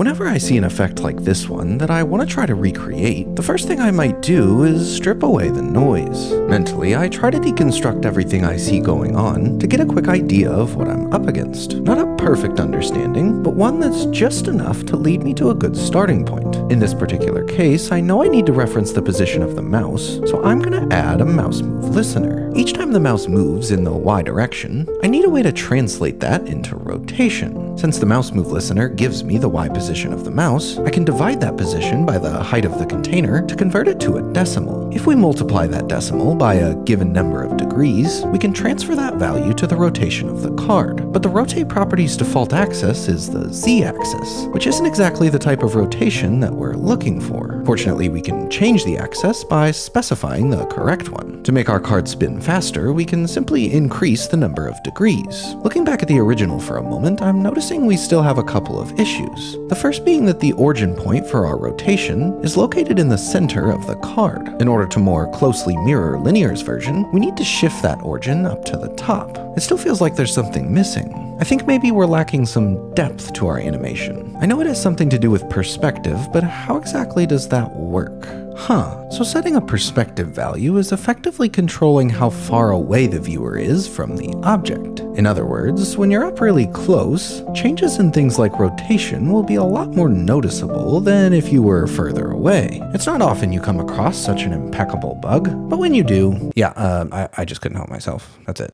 Whenever I see an effect like this one that I want to try to recreate, the first thing I might do is strip away the noise. Mentally, I try to deconstruct everything I see going on to get a quick idea of what I'm up against. Not a perfect understanding, but one that's just enough to lead me to a good starting point. In this particular case, I know I need to reference the position of the mouse, so I'm going to add a mouse move listener. Each time the mouse moves in the Y direction, I need a way to translate that into rotation. Since the mouse move listener gives me the Y position of the mouse, I can divide that position by the height of the container to convert it to a decimal. If we multiply that decimal by a given number of degrees, we can transfer that value to the rotation of the card. But the rotate property's default axis is the z-axis, which isn't exactly the type of rotation that we're looking for. Fortunately, we can change the axis by specifying the correct one. To make our card spin faster, we can simply increase the number of degrees. Looking back at the original for a moment, I'm noticing we still have a couple of issues. The first being that the origin point for our rotation is located in the center of the card. In order to more closely mirror Linear's version, we need to shift that origin up to the top. It still feels like there's something missing. I think maybe we're lacking some depth to our animation. I know it has something to do with perspective, but how exactly does that work? Huh, so setting a perspective value is effectively controlling how far away the viewer is from the object. In other words, when you're up really close, changes in things like rotation will be a lot more noticeable than if you were further away. It's not often you come across such an impeccable bug, but when you do, yeah, uh, I, I just couldn't help myself. That's it.